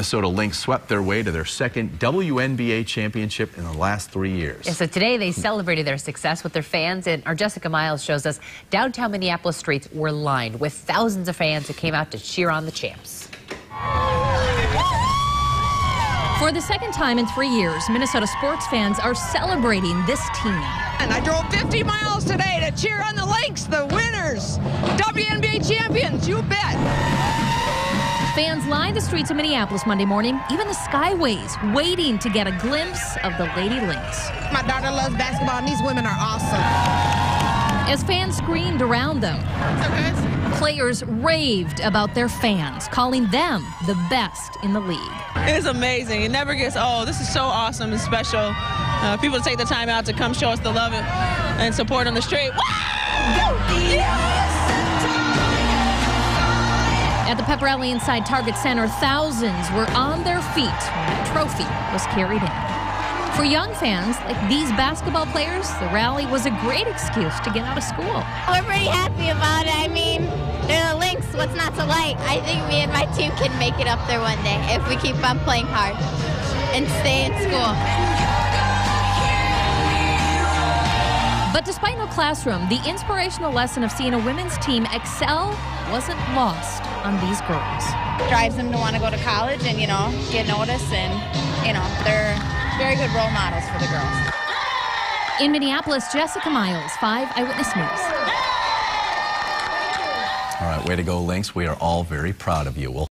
Minnesota Lynx swept their way to their second WNBA championship in the last three years. Yeah, so today they celebrated their success with their fans, and our Jessica Miles shows us downtown Minneapolis streets were lined with thousands of fans who came out to cheer on the champs. For the second time in three years, Minnesota sports fans are celebrating this team. And I drove 50 miles today to cheer on the Lynx, the winners, WNBA champions, you bet. Fans lined the streets of Minneapolis Monday morning, even the skyways, waiting to get a glimpse of the Lady Lynx. My daughter loves basketball, and these women are awesome. As fans screamed around them, players raved about their fans, calling them the best in the league. It's amazing. It never gets old. This is so awesome and special. Uh, people take the time out to come show us the love and support on the street. At the pep rally inside Target Center, thousands were on their feet when the trophy was carried in. For young fans like these basketball players, the rally was a great excuse to get out of school. Oh, we're pretty happy about it. I mean, they're the Lynx. What's not to like? I think me and my team can make it up there one day if we keep on playing hard and stay in school. But despite no classroom, the inspirational lesson of seeing a women's team excel wasn't lost on these girls. Drives them to want to go to college and, you know, get noticed and, you know, they're very good role models for the girls. In Minneapolis, Jessica Miles, 5 Eyewitness News. All right, way to go, Lynx. We are all very proud of you. We'll